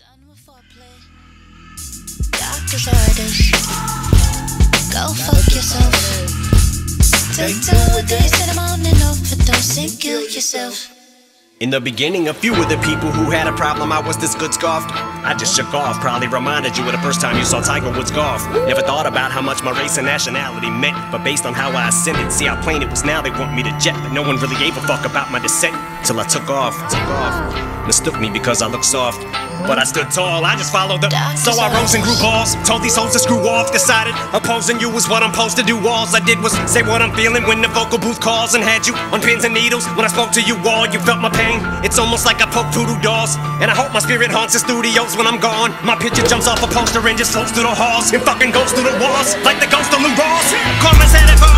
Done with foreplay. Doctor's orders. Go fuck yourself. Take two days in the morning overdose and kill yourself. In the beginning, a few of the people who had a problem I was this good scoffed. I just shook off, probably reminded you of the first time you saw Tiger Woods golf. Never thought about how much my race and nationality meant, but based on how I ascended, see how plain it was now they want me to jet, but no one really gave a fuck about my descent. Till I took off, took off. Mistook me because I look soft. But I stood tall, I just followed the. So I rose and grew balls. Told these hoes to screw off. Decided opposing you was what I'm supposed to do. Walls I did was say what I'm feeling when the vocal booth calls and had you on pins and needles. When I spoke to you all, you felt my pain. It's almost like I poke voodoo dolls. And I hope my spirit haunts the studios when I'm gone. My picture jumps off a poster and just floats through the halls. And fucking goes through the walls. Like the ghost of Lou Rawls. Karma's headed for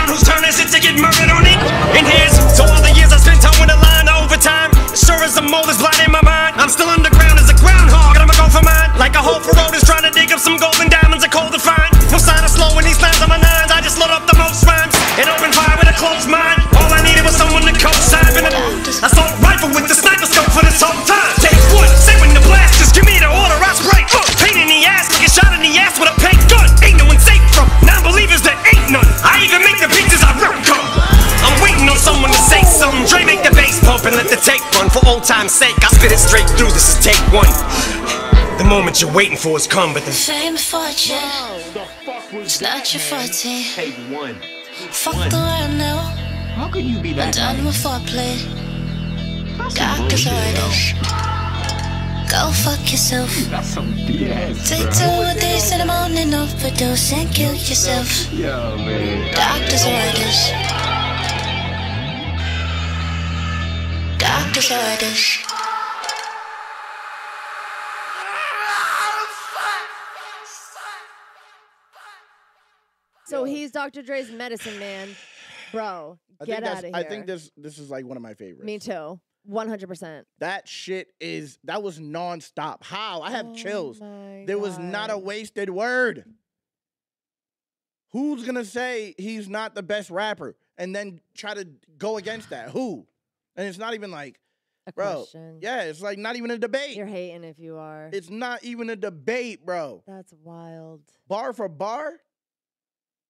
on whose turn is it to get murdered on it. In his, so all the years I spent towing the line overtime. Sure as the mold is blind in my mind. I'm still underground as a groundhog, and I'ma go for mine. Like a hole for road is trying to dig up some golden pump and let the tape run. For old time's sake, I spit it straight through. This is take one. The moment you're waiting for is come, but the Fame and fortune. The fuck was It's that, not your man? forte. Take one. Fuck the world now. How can you be that? I'm that done with nice? foreplay. That's some Doctor's bullshit, orders. Go fuck yourself. That's some BS, Take bro. two a days in the morning overdose and kill yourself. Yo, man. Doctor's orders. Doctor's orders. So he's Dr. Dre's medicine man. Bro, I get think out of here. I think this this is like one of my favorites. Me too. 100%. That shit is that was nonstop. How? I have Oh chills. my There was not a wasted word. Who's gonna say he's not the best rapper and then try to go against that? Who? And it's not even like, A bro. question. Yeah, it's like not even a debate. You're hating if you are. It's not even a debate, bro. That's wild. Bar for bar,